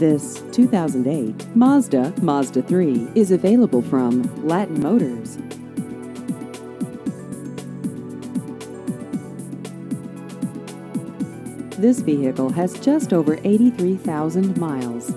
This 2008 Mazda Mazda 3 is available from Latin Motors. This vehicle has just over 83,000 miles.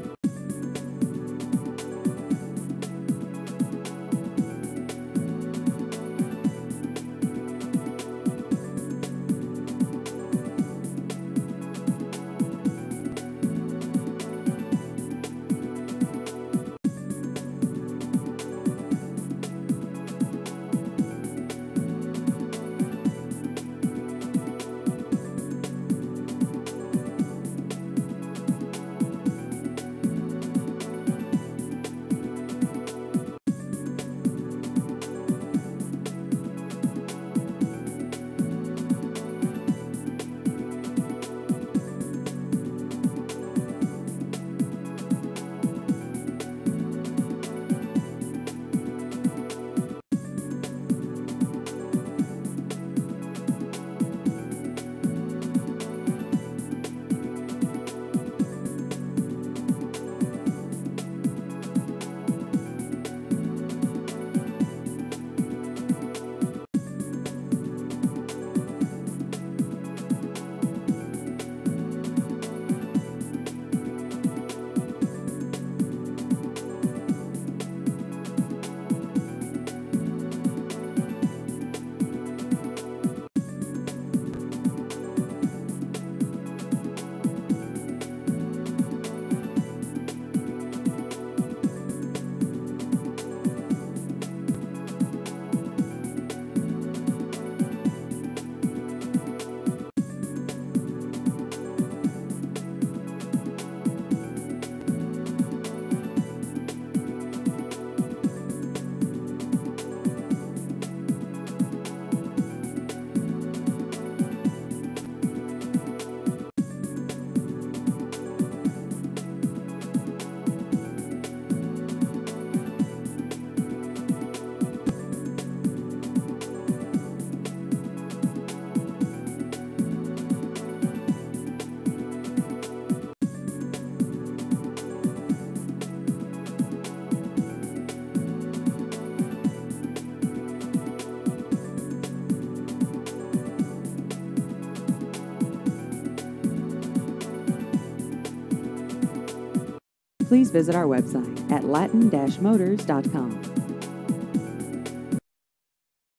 Please visit our website at latin-motors.com.